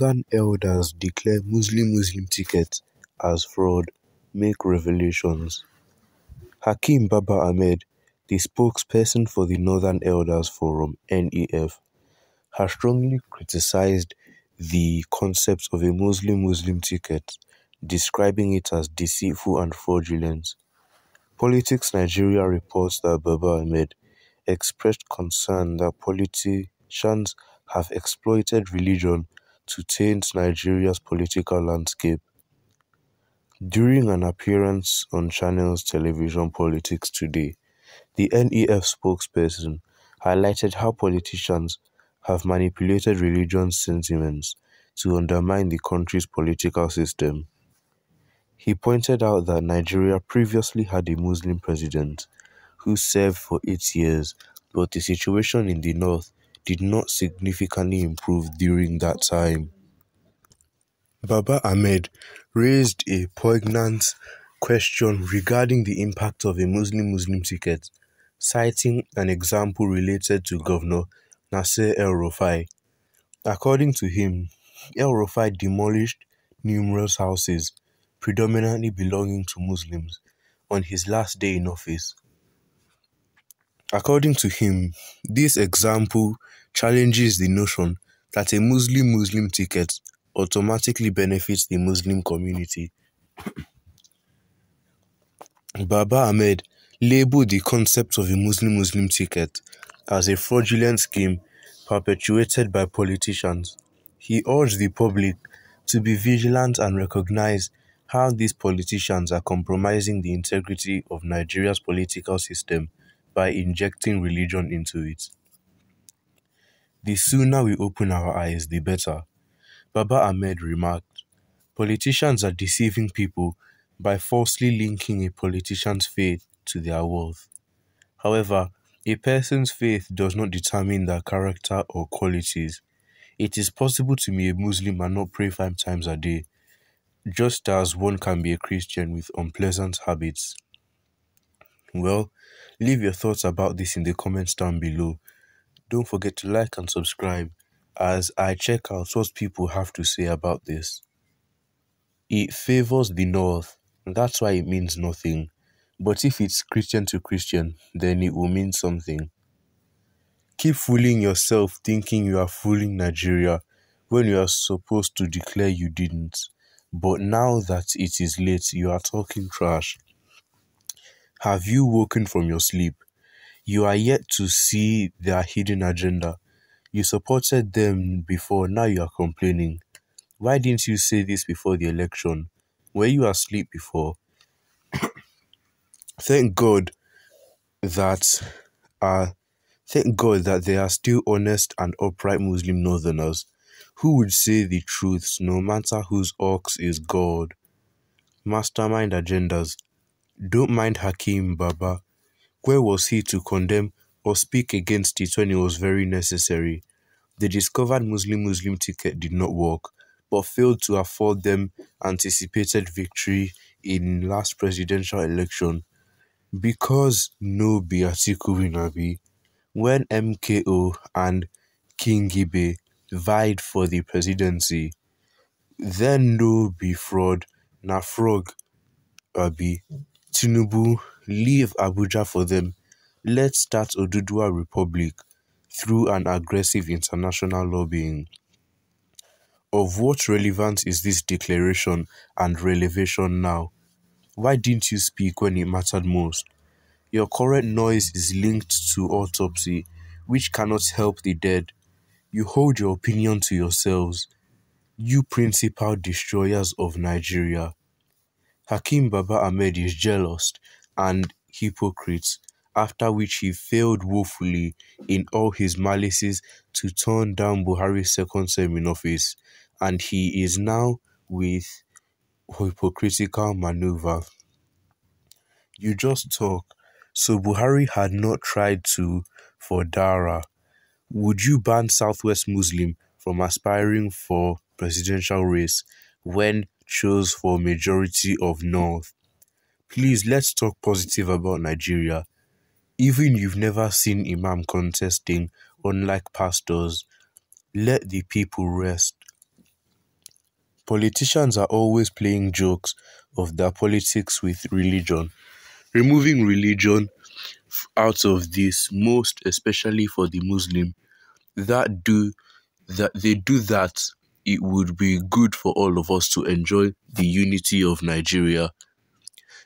Northern elders declare Muslim-Muslim ticket as fraud, make revelations Hakeem Baba Ahmed, the spokesperson for the Northern Elders Forum (NEF), has strongly criticized the concept of a Muslim-Muslim ticket, describing it as deceitful and fraudulent. Politics Nigeria reports that Baba Ahmed expressed concern that politicians have exploited religion to taint Nigeria's political landscape. During an appearance on Channels Television Politics Today, the NEF spokesperson highlighted how politicians have manipulated religious sentiments to undermine the country's political system. He pointed out that Nigeria previously had a Muslim president who served for eight years, but the situation in the north did not significantly improve during that time. Baba Ahmed raised a poignant question regarding the impact of a Muslim-Muslim ticket, citing an example related to Governor Nasir El-Rufai. According to him, El-Rufai demolished numerous houses, predominantly belonging to Muslims, on his last day in office. According to him, this example challenges the notion that a Muslim-Muslim ticket automatically benefits the Muslim community. Baba Ahmed labeled the concept of a Muslim-Muslim ticket as a fraudulent scheme perpetuated by politicians. He urged the public to be vigilant and recognize how these politicians are compromising the integrity of Nigeria's political system by injecting religion into it. The sooner we open our eyes, the better. Baba Ahmed remarked, Politicians are deceiving people by falsely linking a politician's faith to their wealth. However, a person's faith does not determine their character or qualities. It is possible to be a Muslim and not pray five times a day, just as one can be a Christian with unpleasant habits. Well, leave your thoughts about this in the comments down below. Don't forget to like and subscribe as I check out what people have to say about this. It favors the North, that's why it means nothing. But if it's Christian to Christian, then it will mean something. Keep fooling yourself thinking you are fooling Nigeria when you are supposed to declare you didn't. But now that it is late, you are talking trash. Have you woken from your sleep? You are yet to see their hidden agenda. You supported them before, now you are complaining. Why didn't you say this before the election? Were you asleep before? thank God that uh, thank God that there are still honest and upright Muslim northerners who would say the truths no matter whose ox is God. Mastermind agendas. Don't mind Hakeem Baba. Where was he to condemn or speak against it when it was very necessary? The discovered Muslim-Muslim ticket did not work, but failed to afford them anticipated victory in last presidential election. Because no be Atiku Nabi, when MKO and Kingibe vied for the presidency, then no be fraud na frog abi Tinubu leave Abuja for them. Let's start Oduduwa Republic through an aggressive international lobbying. Of what relevance is this declaration and revelation now? Why didn't you speak when it mattered most? Your current noise is linked to autopsy, which cannot help the dead. You hold your opinion to yourselves. You principal destroyers of Nigeria. Hakeem Baba Ahmed is jealous and hypocrite, after which he failed woefully in all his malices to turn down Buhari's second term in office, and he is now with hypocritical maneuver. You just talk. So Buhari had not tried to for Dara. Would you ban Southwest Muslim from aspiring for presidential race when chose for majority of North? Please let's talk positive about Nigeria. Even you've never seen Imam contesting, unlike pastors, let the people rest. Politicians are always playing jokes of their politics with religion, removing religion out of this most especially for the Muslim that do that they do that it would be good for all of us to enjoy the unity of Nigeria.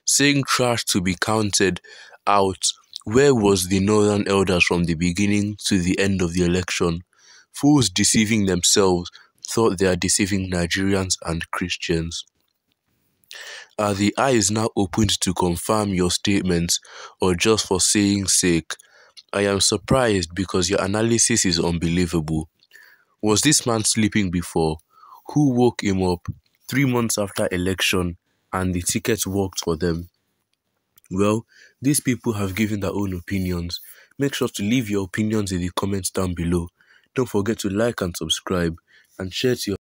Saying trash to be counted out where was the northern elders from the beginning to the end of the election? Fools deceiving themselves thought they are deceiving Nigerians and Christians. Are the eyes now opened to confirm your statements or just for saying sake? I am surprised because your analysis is unbelievable. Was this man sleeping before? Who woke him up three months after election and the ticket worked for them? Well, these people have given their own opinions. Make sure to leave your opinions in the comments down below. Don't forget to like and subscribe and share to your